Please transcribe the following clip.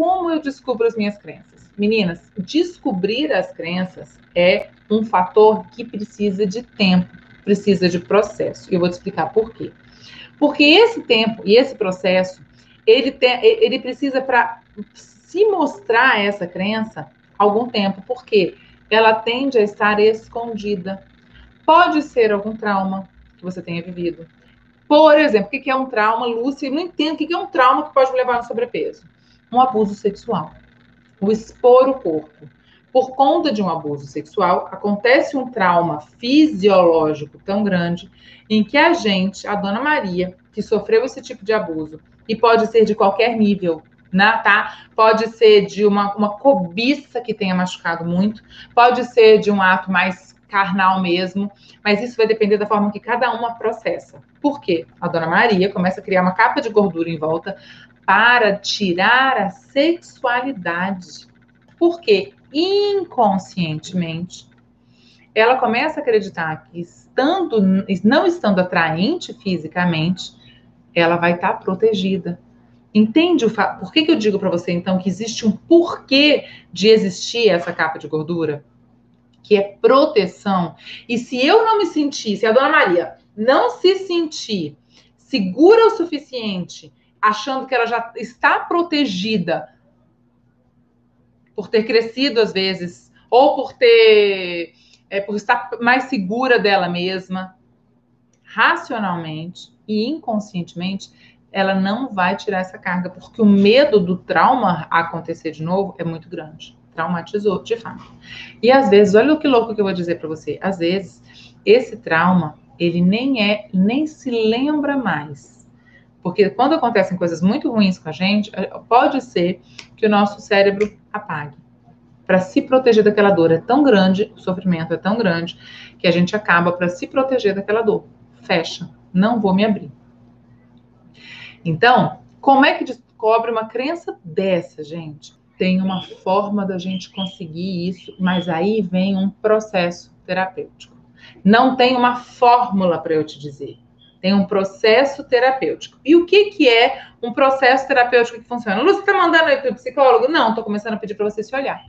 como eu descubro as minhas crenças? Meninas, descobrir as crenças é um fator que precisa de tempo, precisa de processo. E eu vou te explicar por quê. Porque esse tempo e esse processo, ele, tem, ele precisa para se mostrar essa crença algum tempo, porque ela tende a estar escondida. Pode ser algum trauma que você tenha vivido. Por exemplo, o que é um trauma, Lúcia? Eu não entendo o que é um trauma que pode me levar no sobrepeso. Um abuso sexual. O expor o corpo. Por conta de um abuso sexual, acontece um trauma fisiológico tão grande em que a gente, a dona Maria, que sofreu esse tipo de abuso, e pode ser de qualquer nível, né, tá? Pode ser de uma, uma cobiça que tenha machucado muito, pode ser de um ato mais carnal mesmo, mas isso vai depender da forma que cada uma processa. Por quê? A dona Maria começa a criar uma capa de gordura em volta para tirar a sexualidade. Porque inconscientemente ela começa a acreditar que estando não estando atraente fisicamente, ela vai estar protegida Entende o fa... por que, que eu digo para você então que existe um porquê de existir essa capa de gordura? Que é proteção. E se eu não me sentir, se a dona Maria não se sentir segura o suficiente, achando que ela já está protegida por ter crescido às vezes, ou por ter é, por estar mais segura dela mesma, racionalmente e inconscientemente, ela não vai tirar essa carga, porque o medo do trauma acontecer de novo é muito grande. Traumatizou, de fato. E às vezes, olha o que louco que eu vou dizer para você. Às vezes, esse trauma, ele nem é, nem se lembra mais. Porque quando acontecem coisas muito ruins com a gente, eh, pode ser que o nosso cérebro apague. Para se proteger daquela dor é tão grande, o sofrimento é tão grande, que a gente acaba para se proteger daquela dor. Fecha, não vou me abrir. Então, como é que descobre uma crença dessa, gente? Tem uma forma da gente conseguir isso, mas aí vem um processo terapêutico. Não tem uma fórmula para eu te dizer. Tem um processo terapêutico. E o que, que é um processo terapêutico que funciona? Lúcia, está mandando aí para o psicólogo? Não, estou começando a pedir para você se olhar.